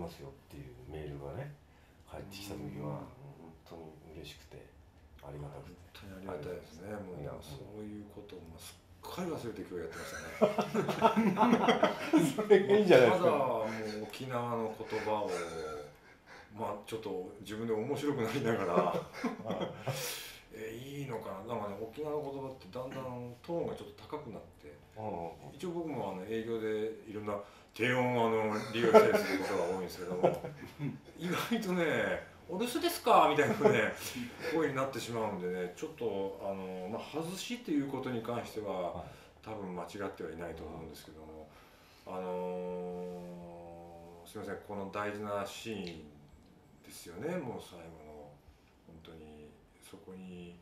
ますよっていうメールがね返ってきた時は本当に嬉しくてありがたくて。本当にありがたいですね。もうそういうこともすっかり忘れて今日やってましたね。それがいいんじゃないですただか。もう沖縄の言葉をまあちょっと自分で面白くなりながらえいいのかな。なんかね沖縄の言葉ってだんだんトーンがちょっと高くなって。うん一応僕もあの営業でいろんな低音をあの利用したりすることが多いんですけども 意外とね「お留守ですか?」みたいなね 声になってしまうんでねちょっとあの、まあ、外しっていうことに関しては、はい。多分間違ってはいないと思うんですけどもあのすいませんこの大事なシーンですよねもう最後の本当にそこに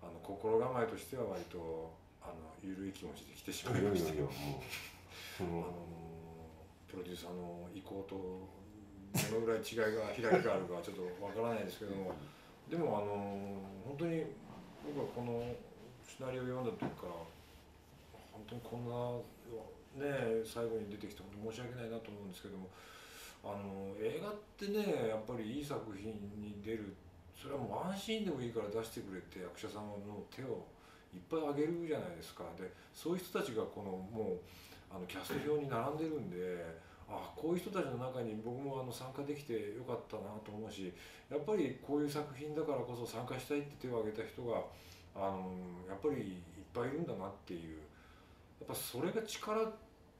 あの心構えとしては割とあの緩い気持ちで来てしまいましたいやいやいやもう、あのプロデューサーの意向とどのぐらい違いが開きがあるかはちょっとわからないですけども。でもあの本当に僕はこのシナリオを読んだ時から本当にこんなね最後に出てきて本当申し訳ないなと思うんですけども。あの映画ってねやっぱりいい作品に出るそれはもうワンシーンでもいいから出してくれって役者さんの手をいっぱいあげるじゃないですか。でそういう人たちがこのもうあのキャスト表に並んでるんであこういう人たちの中に僕もあの参加できてよかったなと思うしやっぱりこういう作品だからこそ参加したいって手を挙げた人があのやっぱりいっぱいいるんだなっていう。やっぱそれが力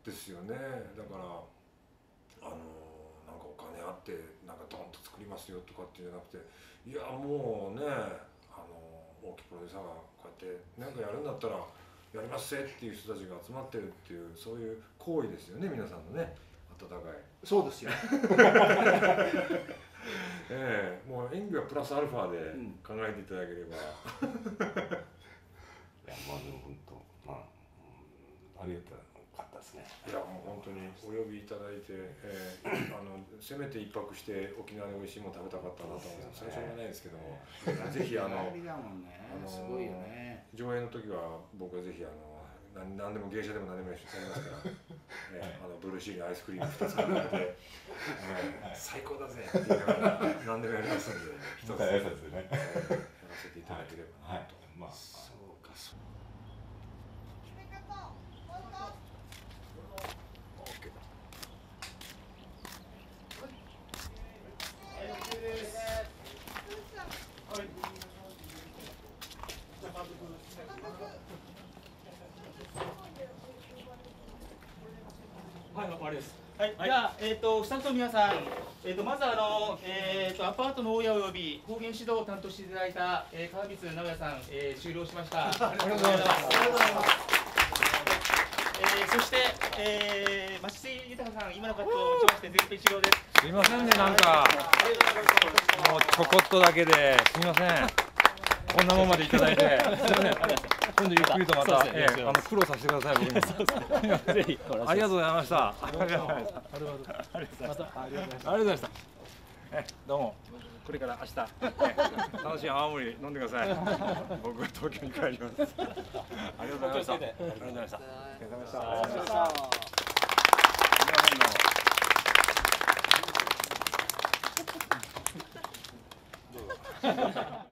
ですよね。だからあのってなんかドンと作りますよとかっていうんじゃなくていやもうねあの大木プロデューサーがこうやってなんかやるんだったらやりますぜっていう人たちが集まってるっていうそういう行為ですよね皆さんのね温かい。そうですよ。ええもう演技はプラスアルファでうん考えていただければ、いやまあでも本当まあ、うんありがたかったですねいやもう本当にお呼びいただいて、ええ あのせめて一泊して沖縄で美味しいもの食べたかったなと思ってそれはしょうがないですけども、ぜひあのね。すごいよね。上映の時は僕はぜひあのなん何でも芸者でも何でもやりますから、ええあのブルーシールにアイスクリーム2つ買って、ええ最高だぜって言いながら何でもやりますんで一つ挨拶でねええやらせていただければなと。まあそうかそう。はい、終わりです。はい、じゃあ、えっ、と、スタッフの皆さん、えっ、と、まず、あの、えっ、と、アパートの大家および方言指導を担当していただいた、えー、川光直也さん、えー、終了しました。ありがとうございます。えー、そして、えー、豊さん、今の方をもちまして、全編終了です。すいませんね、なんか、もうちょこっとだけですみません。こんなもんまでいただいて。今度ゆっくりとまた、ええあの苦労させてください、僕にも。ぜひ、ありがとうございました。ありがとうございました。ありがとうございました。どうも。これから明日、え楽しい泡盛飲んでください。僕は東京に帰ります。ありがとうございました。ありがとうございました。お疲れ様でした。ありがとうございました。